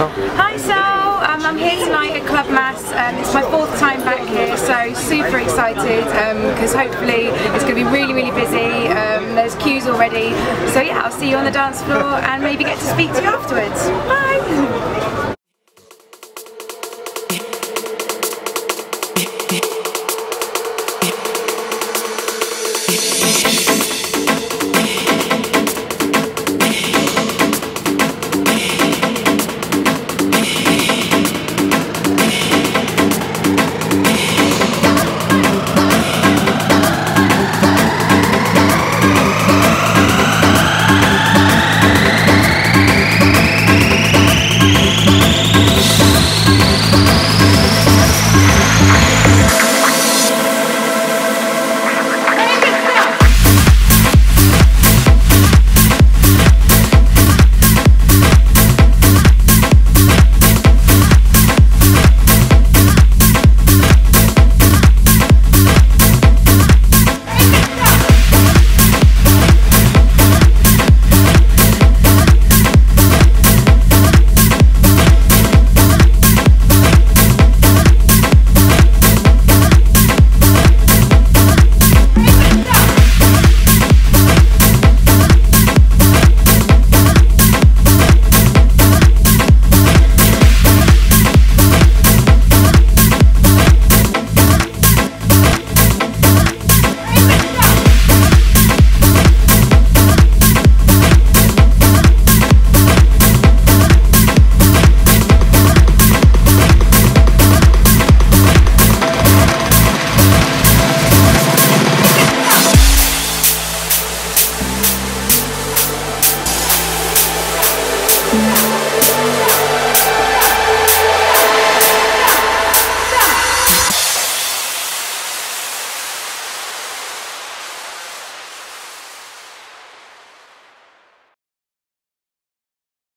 Hi Sal, um, I'm here tonight at Club Mass. Um, it's my fourth time back here, so super excited because um, hopefully it's going to be really, really busy. Um, there's queues already. So yeah, I'll see you on the dance floor and maybe get to speak to you afterwards. Bye!